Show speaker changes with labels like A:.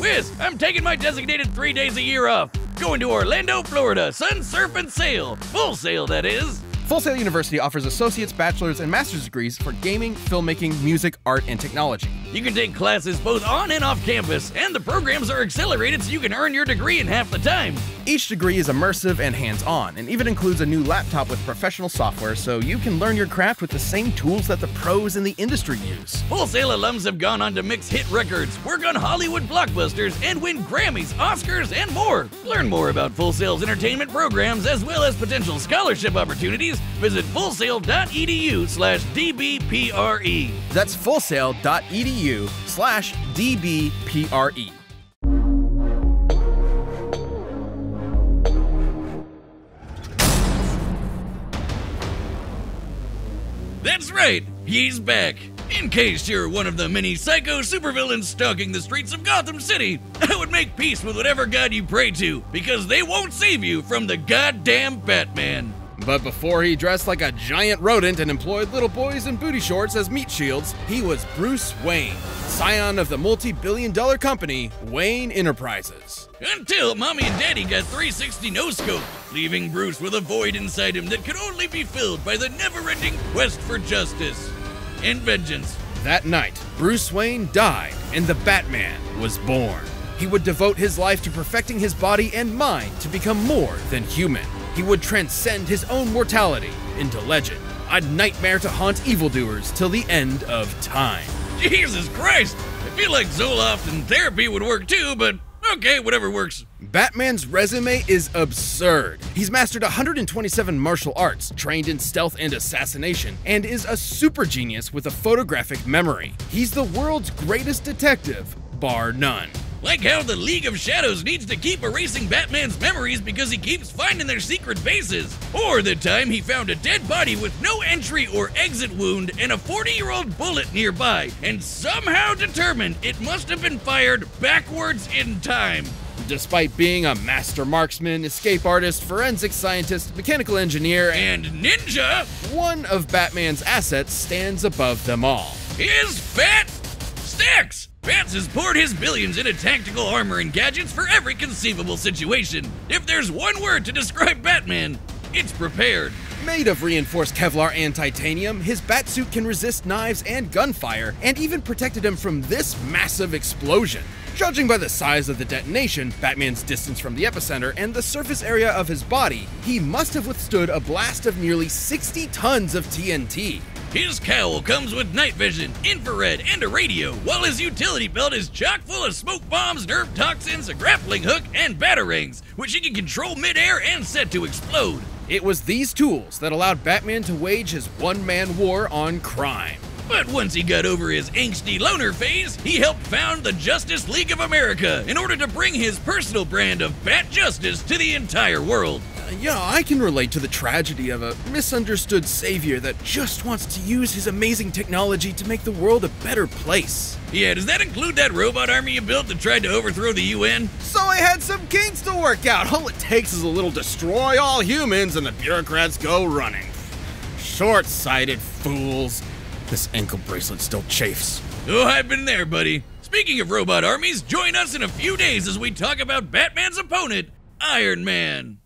A: Whiz, I'm taking my designated three days a year off. Going to Orlando, Florida. Sun, surf, and sail. Full sail, that is.
B: Full Sail University offers associate's, bachelor's, and master's degrees for gaming, filmmaking, music, art, and technology.
A: You can take classes both on and off campus, and the programs are accelerated so you can earn your degree in half the time.
B: Each degree is immersive and hands on, and even includes a new laptop with professional software so you can learn your craft with the same tools that the pros in the industry use.
A: Full Sail alums have gone on to mix hit records, work on Hollywood blockbusters, and win Grammys, Oscars, and more. Learn more about Full Sail's entertainment programs as well as potential scholarship opportunities. Visit fullsail.edu slash DBPRE.
B: That's fullsail.edu slash DBPRE.
A: That's right, he's back. In case you're one of the many psycho supervillains stalking the streets of Gotham City, I would make peace with whatever god you pray to, because they won't save you from the goddamn Batman.
B: But before he dressed like a giant rodent and employed little boys in booty shorts as meat shields, he was Bruce Wayne, scion of the multi billion dollar company Wayne Enterprises.
A: Until Mommy and Daddy got 360 no scope, leaving Bruce with a void inside him that could only be filled by the never ending quest for justice and vengeance.
B: That night, Bruce Wayne died and the Batman was born. He would devote his life to perfecting his body and mind to become more than human. He would transcend his own mortality into legend, a nightmare to haunt evildoers till the end of time.
A: Jesus Christ! I feel like Zoloft and therapy would work too, but okay, whatever works.
B: Batman's resume is absurd. He's mastered 127 martial arts, trained in stealth and assassination, and is a super genius with a photographic memory. He's the world's greatest detective, bar none.
A: Like how the League of Shadows needs to keep erasing Batman's memories because he keeps finding their secret bases. Or the time he found a dead body with no entry or exit wound and a 40 year old bullet nearby, and somehow determined it must have been fired backwards in time.
B: Despite being a master marksman, escape artist, forensic scientist, mechanical engineer,
A: And Ninja
B: one of Batman's assets stands above them all.
A: His Fat Sticks! Bats has poured his billions into tactical armor and gadgets for every conceivable situation. If there's one word to describe Batman, it's prepared.
B: Made of reinforced Kevlar and titanium, his batsuit can resist knives and gunfire, and even protected him from this massive explosion. Judging by the size of the detonation, Batman's distance from the epicenter, and the surface area of his body, he must have withstood a blast of nearly 60 tons of TNT.
A: His cowl comes with night vision, infrared, and a radio, while his utility belt is chock full of smoke bombs, nerve toxins, a grappling hook, and batarangs, which he can control midair and set to explode.
B: It was these tools that allowed Batman to wage his one man war on crime.
A: But once he got over his angsty loner phase, he helped found the Justice League of America in order to bring his personal brand of Bat Justice to the entire world.
B: Yeah, I can relate to the tragedy of a misunderstood savior that just wants to use his amazing technology to make the world a better place.
A: Yeah, does that include that robot army you built that tried to overthrow the UN?
B: So I had some kinks to work out. All it takes is a little destroy all humans and the bureaucrats go running. Short sighted fools. This ankle bracelet still chafes.
A: Oh, I've been there, buddy. Speaking of robot armies, join us in a few days as we talk about Batman's opponent, Iron Man.